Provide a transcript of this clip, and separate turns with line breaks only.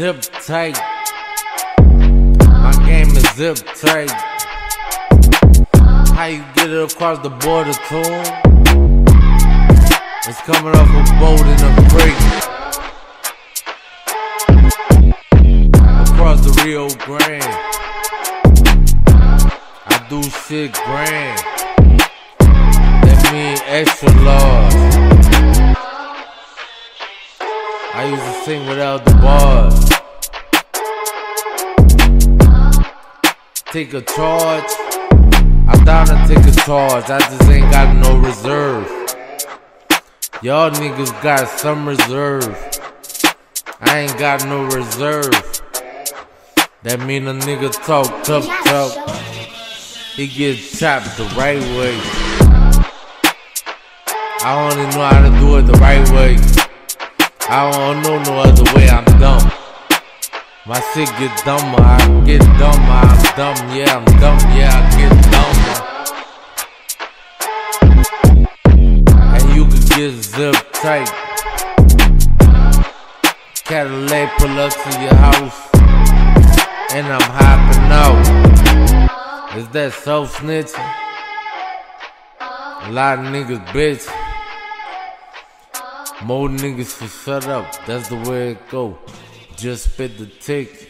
zip tight. My game is zip tight. How you get it across the border, tune? It's coming off a boat in a creek. Across the Rio Grande. I do shit grand. That mean extra large. I used to sing without the bars. Take a charge. I'm down to take a charge. I just ain't got no reserve. Y'all niggas got some reserve. I ain't got no reserve. That mean a nigga talk tough tough. He get chopped the right way. I only know how to do it the right way. I don't know no other way, I'm dumb. My shit get dumber, I get dumber, I'm dumb, yeah, I'm dumb, yeah, I get dumber. And you could get zip tight. Cadillac pull up to your house, and I'm hopping out. Is that so snitching? A lot of niggas bitch. More niggas for shut up, that's the way it go. Just spit the tick.